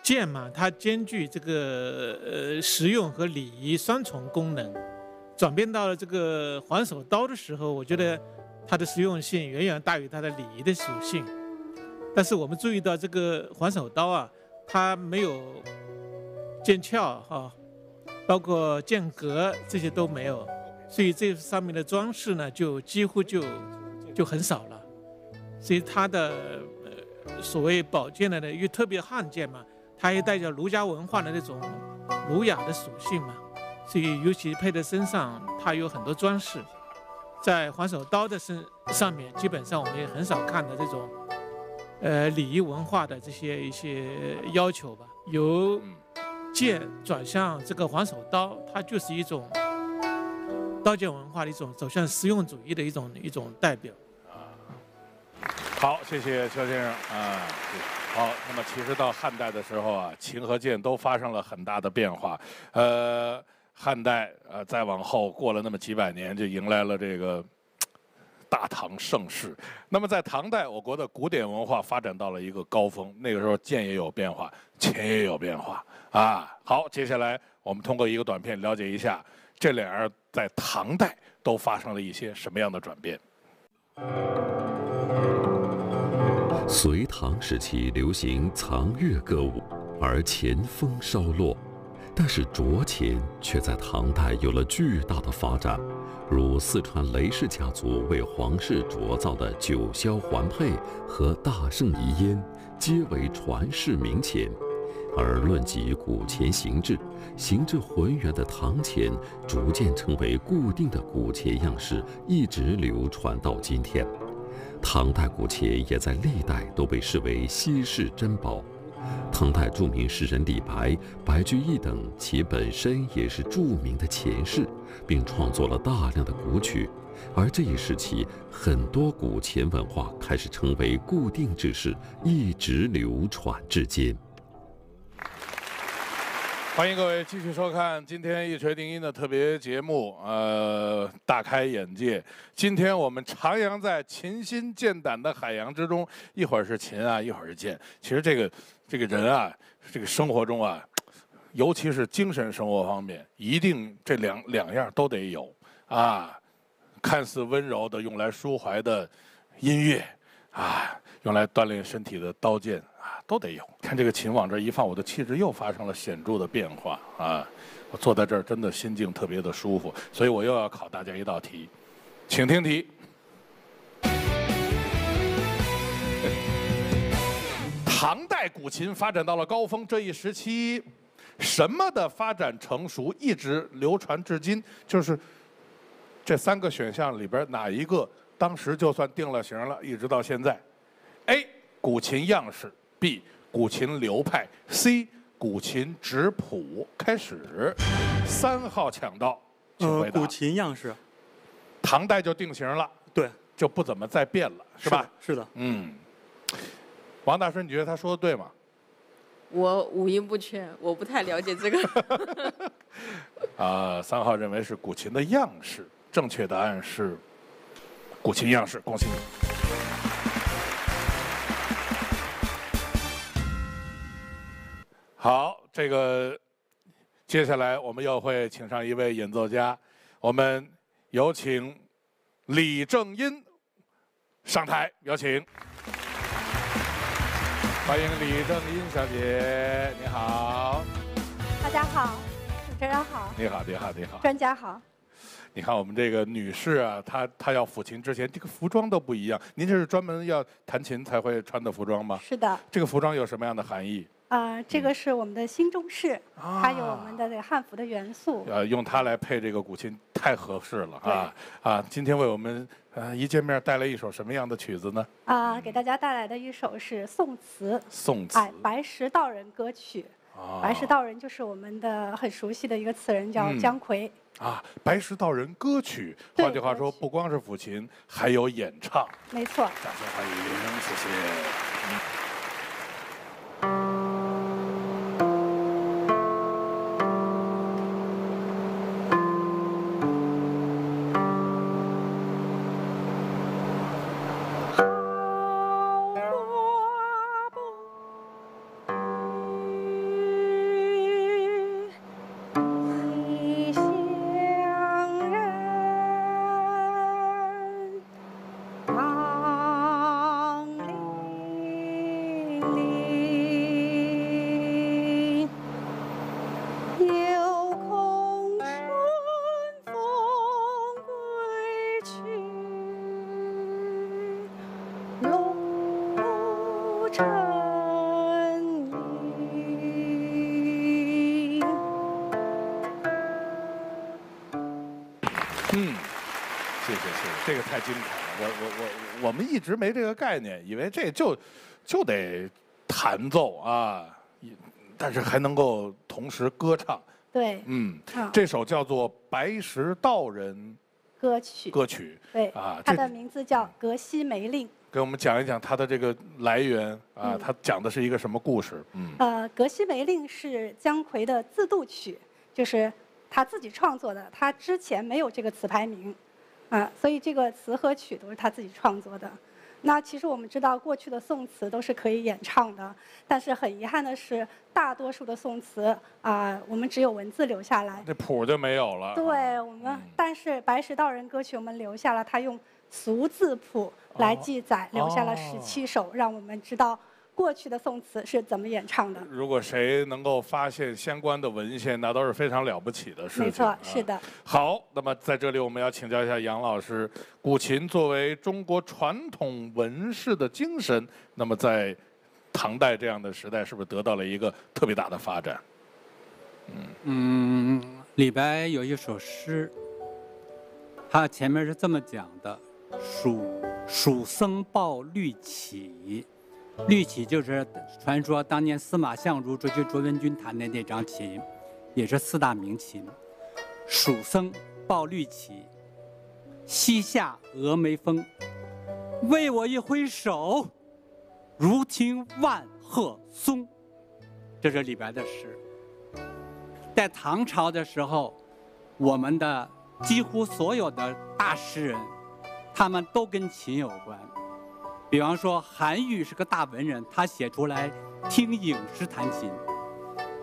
剑嘛，它兼具这个呃实用和礼仪双重功能。转变到了这个还手刀的时候，我觉得它的实用性远远大于它的礼仪的属性。但是我们注意到这个环手刀啊，它没有剑鞘哈、包括剑格这些都没有，所以这上面的装饰呢，就几乎就就很少了。所以它的呃所谓宝剑的呢，因为特别汉剑嘛，它也带着儒家文化的那种儒雅的属性嘛，所以尤其配在身上，它有很多装饰。在环手刀的身上面，基本上我们也很少看到这种呃礼仪文化的这些一些要求吧。由剑转向这个环手刀，它就是一种刀剑文化的一种走向实用主义的一种一种代表啊。好，谢谢肖先生啊。好，那么其实到汉代的时候啊，琴和剑都发生了很大的变化。呃，汉代呃再往后过了那么几百年，就迎来了这个大唐盛世。那么在唐代，我国的古典文化发展到了一个高峰，那个时候剑也有变化，琴也有变化啊。好，接下来我们通过一个短片了解一下这俩人在唐代都发生了一些什么样的转变。隋唐时期流行藏乐歌舞，而琴风稍落，但是斫琴却在唐代有了巨大的发展，如四川雷氏家族为皇室琢造的九霄环佩和大圣遗烟，皆为传世名琴。而论及古琴形制，形制浑圆的唐琴逐渐成为固定的古琴样式，一直流传到今天。唐代古琴也在历代都被视为稀世珍宝。唐代著名诗人李白、白居易等，其本身也是著名的琴士，并创作了大量的古曲。而这一时期，很多古琴文化开始成为固定之事，一直流传至今。欢迎各位继续收看今天一锤定音的特别节目，呃，大开眼界。今天我们徜徉在琴心剑胆的海洋之中，一会儿是琴啊，一会儿是剑。其实这个这个人啊，这个生活中啊，尤其是精神生活方面，一定这两两样都得有啊。看似温柔的用来抒怀的音乐啊，用来锻炼身体的刀剑，都得有。看这个琴往这一放，我的气质又发生了显著的变化啊！我坐在这儿真的心境特别的舒服，所以我又要考大家一道题，请听题。唐代古琴发展到了高峰，这一时期，什么的发展成熟一直流传至今？就是这三个选项里边哪一个当时就算定了型了，一直到现在。A. 古琴样式，B. 古琴流派，C. 古琴指谱。开始，三号抢到，请回答。呃，古琴样式，唐代就定型了，对，就不怎么再变了，是吧？是的，嗯。王大师，你觉得他说的对吗？我五音不全，我不太了解这个。啊，三号认为是古琴的样式，正确答案是古琴样式，恭喜你。好，这个接下来我们又会请上一位演奏家，我们有请李正音上台，有请，欢迎李正音小姐，你好，大家好，主持人好，你好，你好，你好，专家好。你看我们这个女士啊，她她要抚琴之前，这个服装都不一样。您这是专门要弹琴才会穿的服装吗？是的。这个服装有什么样的含义？啊，这个是我们的新中式，它有我们的这个汉服的元素。呃，用它来配这个古琴太合适了啊！啊，今天为我们呃一见面带来一首什么样的曲子呢？啊，给大家带来的一首是宋词。宋词。哎，白石道人歌曲。白石道人就是我们的很熟悉的一个词人，叫姜夔。啊，白石道人歌曲，换句话说，不光是抚琴，还有演唱。没错。掌声欢迎，谢谢。一直没这个概念，以为这就就得弹奏啊，但是还能够同时歌唱。对，嗯，这首叫做《白石道人》歌曲。歌曲，对啊，它的名字叫《格西梅令》。给我们讲一讲它的这个来源啊，它讲的是一个什么故事？嗯，呃，《格西梅令》是姜夔的自度曲，就是他自己创作的，他之前没有这个词牌名，啊，所以这个词和曲都是他自己创作的。那其实我们知道，过去的宋词都是可以演唱的，但是很遗憾的是，大多数的宋词啊，我们只有文字留下来，这谱就没有了。对我们，但是白石道人歌曲我们留下了，他用俗字谱来记载，留下了十七首，让我们知道。过去的宋词是怎么演唱的？如果谁能够发现相关的文献，那都是非常了不起的事情。没错，是的。好，那么在这里我们要请教一下杨老师，古琴作为中国传统文饰的精神，那么在唐代这样的时代，是不是得到了一个特别大的发展？嗯嗯，李白有一首诗，他前面是这么讲的：“蜀蜀僧抱绿绮。”绿绮就是传说当年司马相如追卓文君弹的那张琴，也是四大名琴。蜀僧抱绿绮，西下峨眉峰，为我一挥手，如听万壑松。这是李白的诗。在唐朝的时候，我们的几乎所有的大诗人，他们都跟琴有关。比方说，韩愈是个大文人，他写出来听影诗弹琴。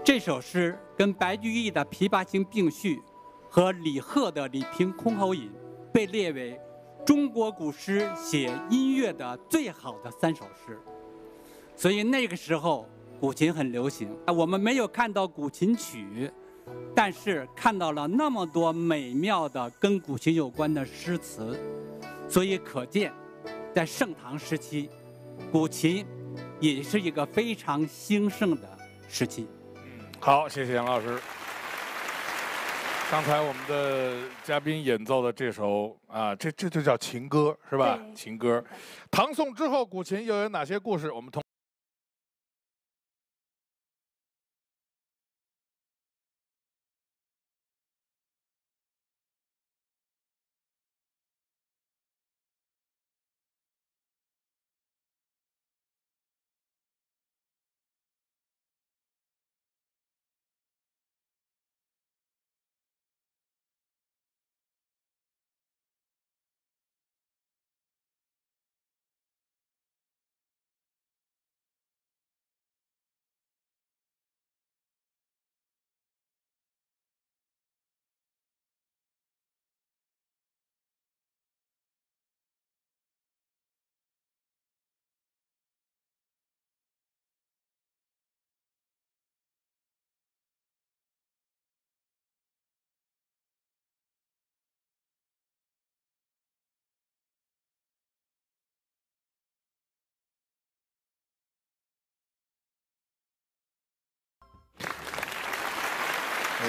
这首诗跟白居易的《琵琶行》并序，和李贺的《李瓶箜篌引》被列为中国古诗写音乐的最好的三首诗。所以那个时候古琴很流行。我们没有看到古琴曲，但是看到了那么多美妙的跟古琴有关的诗词，所以可见。在盛唐时期，古琴也是一个非常兴盛的时期。好，谢谢杨老师。刚才我们的嘉宾演奏的这首啊，这这就叫情歌是吧？情歌，唐宋之后古琴又有哪些故事？我们同。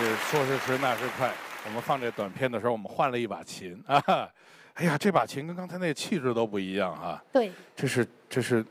呃，说时迟，那时快。我们放这短片的时候，我们换了一把琴啊！哎呀，这把琴跟刚才那气质都不一样啊！对，这是这是，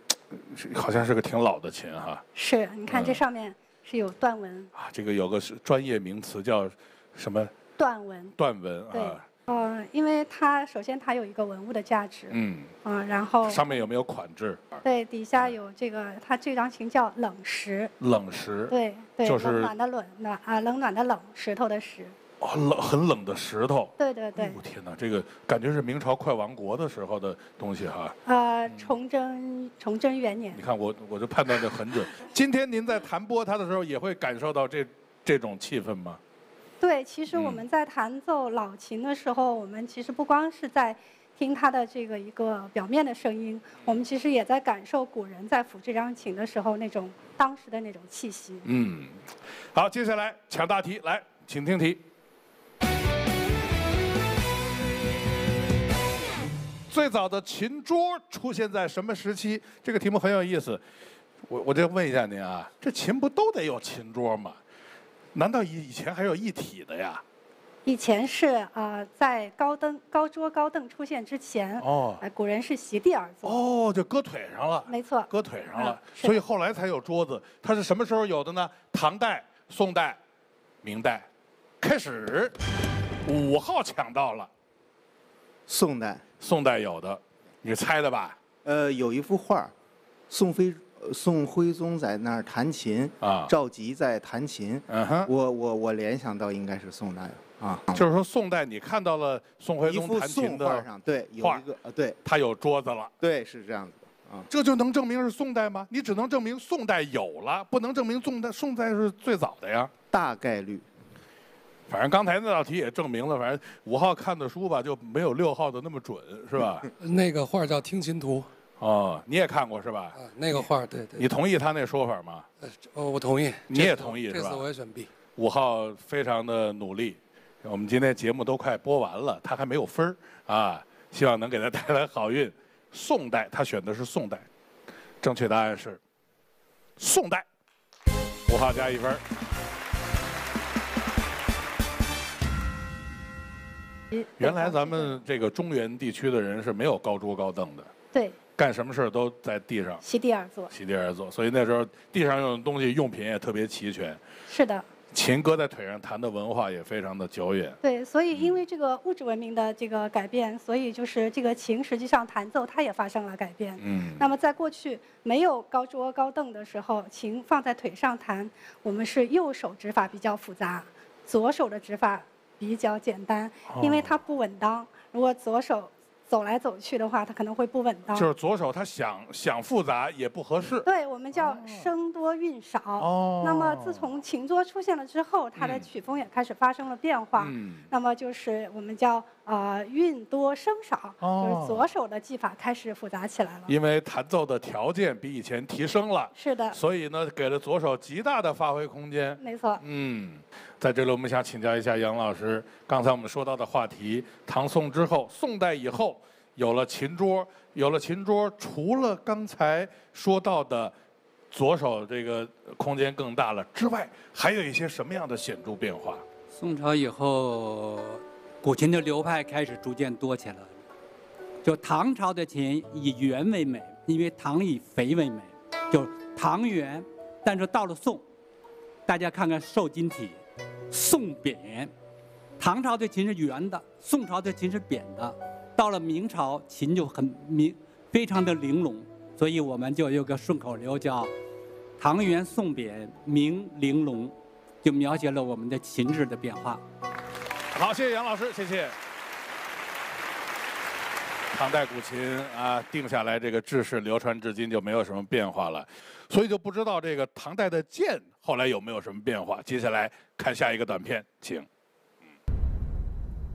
好像是个挺老的琴哈。是，你看这上面是有断纹。啊，这个有个是专业名词叫什么？断纹。断纹对啊。呃，因为它首先它有一个文物的价值。嗯。啊，然后。上面有没有款制？对，底下有这个，它这张琴叫冷石。冷石。对对。就是冷暖的冷暖啊，冷暖的冷，石头的石。哦，冷很冷的石头。对对对。我天哪，这个感觉是明朝快亡国的时候的东西哈。呃，崇祯崇祯元年。你看我，我就判断的很准。今天您在弹拨它的时候，也会感受到这这种气氛吗？对，其实我们在弹奏老琴的时候，我们其实不光是在听它的这个一个表面的声音，我们其实也在感受古人在抚这张琴的时候那种当时的那种气息。嗯，好，接下来抢大题，来，请听题。最早的琴桌出现在什么时期？这个题目很有意思。我我再问一下您啊，这琴不都得有琴桌吗？难道以以前还有一体的呀？以前是呃，在高灯、高桌、高凳出现之前，哦，呃，古人是席地而坐。哦，就搁腿上了。没错，搁腿上了，是所以后来才有桌子。它是什么时候有的呢？唐代、宋代、明代，开始。五号抢到了，宋代，宋代有的，你猜的吧？呃，有一幅画，宋徽呃宋徽宗在那儿弹琴啊赵佶在弹琴。嗯哼，我我我联想到应该是宋代啊，就是说宋代你看到了宋徽宗弹琴的画上，对，有一个呃，对，他有桌子了。对，是这样子的啊。这就能证明是宋代吗？你只能证明宋代有了，不能证明宋代宋代是最早的呀。大概率。反正刚才那道题也证明了，反正五号看的书吧就没有六号的那么准，是吧？那个画叫《听琴图》。哦，你也看过是吧？那个画，对对。你同意他那说法吗？哦，我同意。你也同意是吧？这次我也选 B。五号非常的努力，我们今天节目都快播完了，他还没有分儿啊，希望能给他带来好运。宋代，他选的是宋代，正确答案是宋代，五号加一分。原来咱们这个中原地区的人是没有高桌高凳的，对，干什么事儿都在地上席地而坐。席地而坐，所以那时候地上用的东西用品也特别齐全。是的，琴搁在腿上弹的文化也非常的久远。对，所以因为这个物质文明的这个改变，所以就是这个琴实际上弹奏它也发生了改变。嗯。那么在过去没有高桌高凳的时候，琴放在腿上弹，我们是右手指法比较复杂，左手的指法比较简单，因为它不稳当。如果左手走来走去的话，它可能会不稳当。就是左手他想想复杂也不合适。对，我们叫声多韵少。哦。那么自从琴桌出现了之后，它的曲风也开始发生了变化。嗯。那么就是我们叫呃韵多声少，哦就是左手的技法开始复杂起来了。因为弹奏的条件比以前提升了。是的。所以呢，给了左手极大的发挥空间。没错。嗯，在这里我们想请教一下杨老师，刚才我们说到的话题，唐宋之后，宋代以后有了琴桌，有了琴桌，除了刚才说到的左手这个空间更大了之外，还有一些什么样的显著变化？宋朝以后，古琴的流派开始逐渐多起来了。就唐朝的琴以圆为美，因为唐以肥为美，就唐圆。但是到了宋，大家看看瘦金体，宋扁。唐朝的琴是圆的，宋朝的琴是扁的。到了明朝，琴就很明，非常的玲珑。所以我们就有个顺口溜叫“唐圆宋扁明玲珑”，就描写了我们的琴质的变化。好，谢谢杨老师，谢谢。唐代古琴啊，定下来这个制式流传至今就没有什么变化了，所以就不知道这个唐代的剑后来有没有什么变化。接下来看下一个短片，请。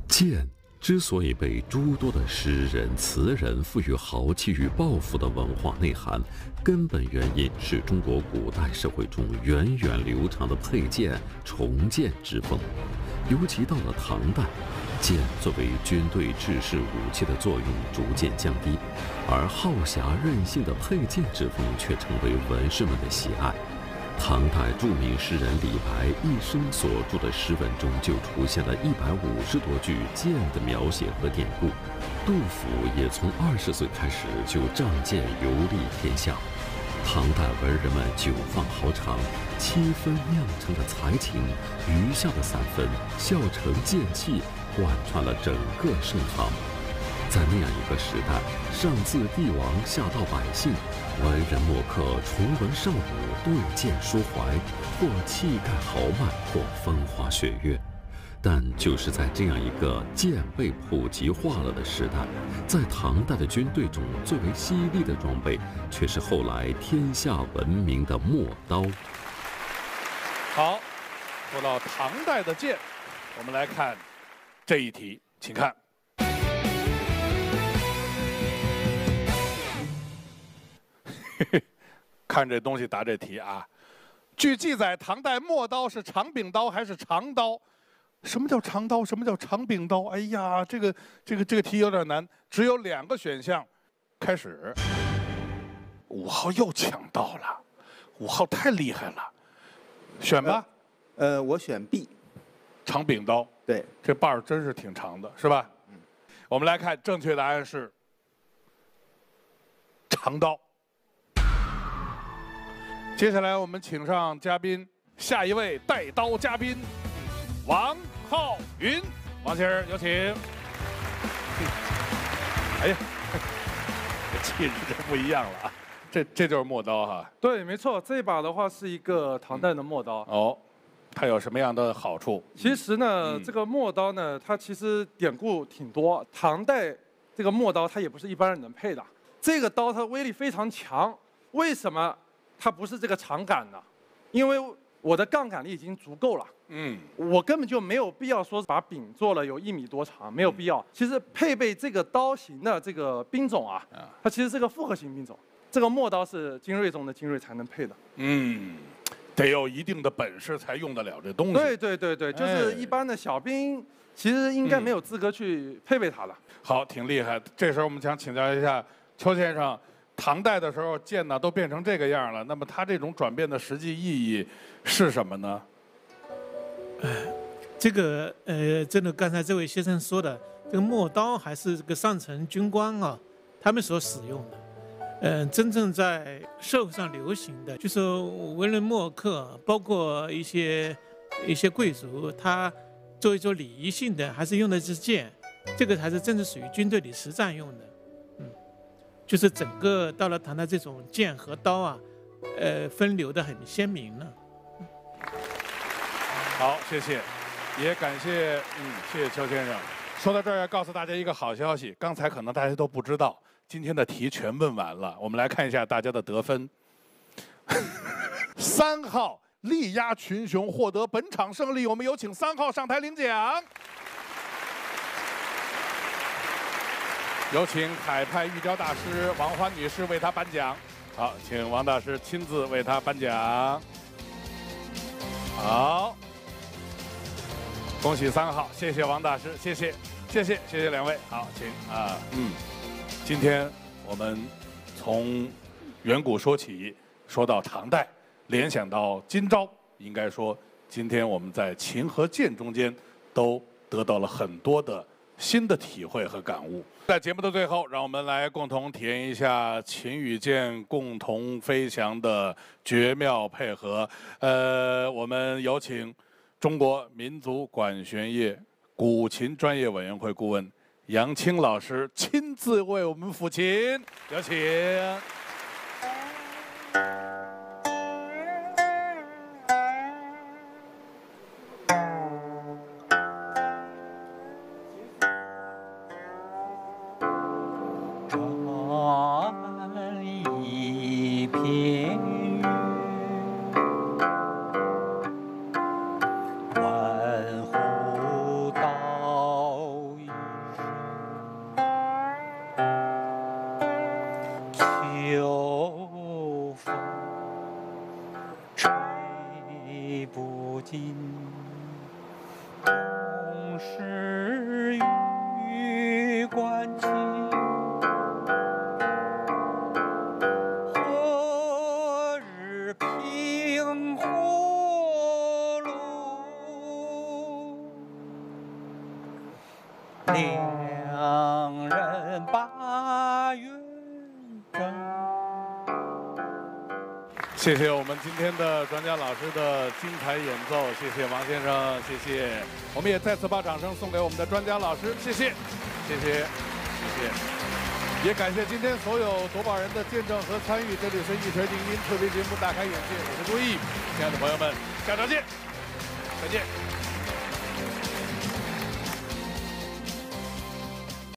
剑之所以被诸多的诗人、词人赋予豪气与抱负的文化内涵，根本原因是中国古代社会中源远流长的佩剑、重剑之风。尤其到了唐代，剑作为军队制式武器的作用逐渐降低，而好侠任性的佩剑之风却成为文士们的喜爱。唐代著名诗人李白一生所著的诗文中，就出现了一百五十多句剑的描写和典故。杜甫也从二十岁开始就仗剑游历天下。唐代文人们久放豪肠，七分酿成的才情，余下的三分笑成剑气，贯穿了整个盛唐。在那样一个时代，上自帝王，下到百姓，文人墨客重文尚武，对剑抒怀，或气概豪迈，或风花雪月。但就是在这样一个剑被普及化了的时代，在唐代的军队中最为犀利的装备，却是后来天下闻名的陌刀。好，说到唐代的剑，我们来看这一题，请看。看这东西答这题啊！据记载，唐代陌刀是长柄刀还是长刀？什么叫长刀？什么叫长柄刀？哎呀，这个这个这个题有点难，只有两个选项。开始，五号又抢到了，五号太厉害了，选吧。呃，我选 B，长柄刀。对，这把儿真是挺长的，是吧？嗯。我们来看，正确答案是长刀。接下来我们请上嘉宾，下一位带刀嘉宾王浩云，王先生有请。哎呀，这气质就不一样了啊！这这就是陌刀哈。对，没错，这把的话是一个唐代的陌刀。哦，它有什么样的好处？其实呢，这个陌刀呢，它其实典故挺多。唐代这个陌刀它也不是一般人能配的，这个刀它威力非常强。为什么？它不是这个长杆的，因为我的杠杆力已经足够了。嗯，我根本就没有必要说把柄做了有一米多长，没有必要。其实配备这个刀型的这个兵种啊，它其实是个复合型兵种。这个陌刀是精锐中的精锐才能配的。嗯，得有一定的本事才用得了这东西。对对对对，就是一般的小兵，其实应该没有资格去配备它的。好，挺厉害。这时候我们想请教一下邱先生。唐代的时候，剑呢都变成这个样了。那么它这种转变的实际意义是什么呢？哎，这个呃，真的，刚才这位先生说的，这个陌刀还是这个上层军官啊，他们所使用的。嗯，真正在社会上流行的，就是文人墨客，包括一些一些贵族，他作为做礼仪性的，还是用的是剑，这个才是真正属于军队里实战用的。就是整个到了唐代，这种剑和刀啊，呃，分流的很鲜明了。好，谢谢，也感谢，嗯，谢谢邱先生。说到这儿，要告诉大家一个好消息，刚才可能大家都不知道，今天的题全问完了。我们来看一下大家的得分。三号力压群雄，获得本场胜利。我们有请三号上台领奖。有请海派玉雕大师王欢女士为他颁奖。好，请王大师亲自为他颁奖。好，恭喜三号，谢谢王大师，谢谢，谢谢，谢谢两位。好，请啊，嗯，今天我们从远古说起，说到唐代，联想到今朝，应该说今天我们在琴和剑中间都得到了很多的新的体会和感悟。在节目的最后，让我们来共同体验一下琴与剑共同飞翔的绝妙配合。呃，我们有请中国民族管弦乐古琴专业委员会顾问杨青老师亲自为我们抚琴，有请。谢谢我们今天的专家老师的精彩演奏，谢谢王先生，谢谢。我们也再次把掌声送给我们的专家老师，谢谢，谢谢，谢谢。也感谢今天所有夺宝人的见证和参与。这里是一锤定音特别节目《大开眼界》，我是朱毅，亲爱的朋友们，下周见，再见。